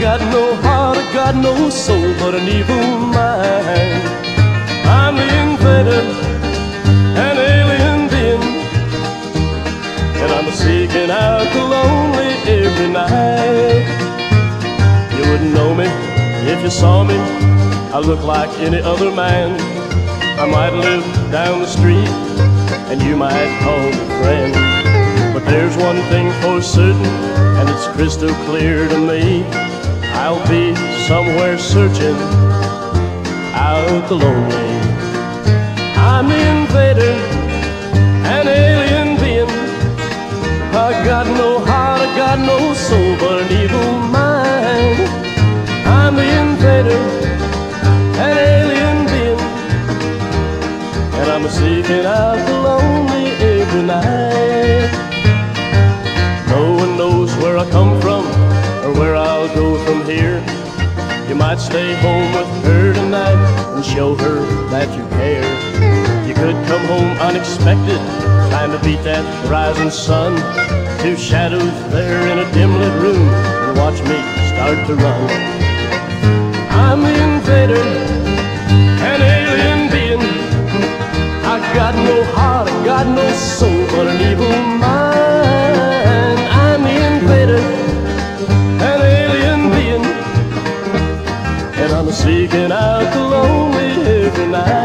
no heart, I got no soul but an evil mind. I'm the invader, an alien being, and I'm seeking out the lonely every night. You wouldn't know me if you saw me. I look like any other man. I might live down the street, and you might call me friend. But there's one thing for certain, and it's crystal clear to me. I'll be somewhere searching out the lonely. I'm the invader, an alien being. I got no heart, I got no soul, but an evil mind. I'm the invader, an alien being, and I'm seeking out the lonely every night. Might stay home with her tonight and show her that you care. You could come home unexpected, trying to beat that rising sun. Two shadows there in a dim lit room, and watch me start to run. I'm the invader, and I'm seeking out the lonely every night.